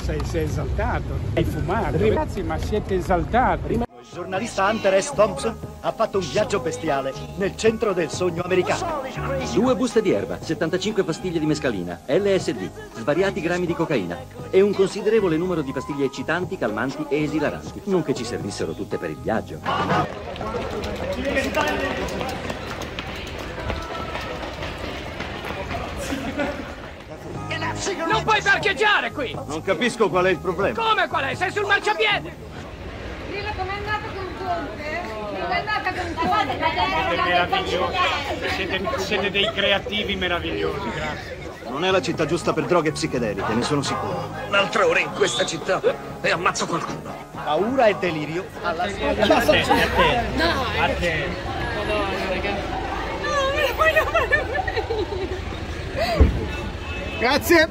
sei, sei esaltato, hai fumato. Ragazzi, ma siete esaltati. Il giornalista Hunter S. Thompson ha fatto un viaggio bestiale nel centro del sogno americano. Due buste di erba, 75 pastiglie di mescalina, LSD, svariati grammi di cocaina e un considerevole numero di pastiglie eccitanti, calmanti e esilaranti. Non che ci servissero tutte per il viaggio. Non puoi parcheggiare qui! Non capisco qual è il problema. Come qual è? Sei sul marciapiede! Lilla, com'è andata con Conte? Com'è andata con Conte? Siete meravigliosi. Siete, dei creativi meravigliosi, grazie. Non è la città giusta per droghe psichedeliche, ne sono sicuro. Un'altra ora in questa città e ammazzo qualcuno. Paura e delirio alla A te, a te. A te. No, me lo voglio fare That's it.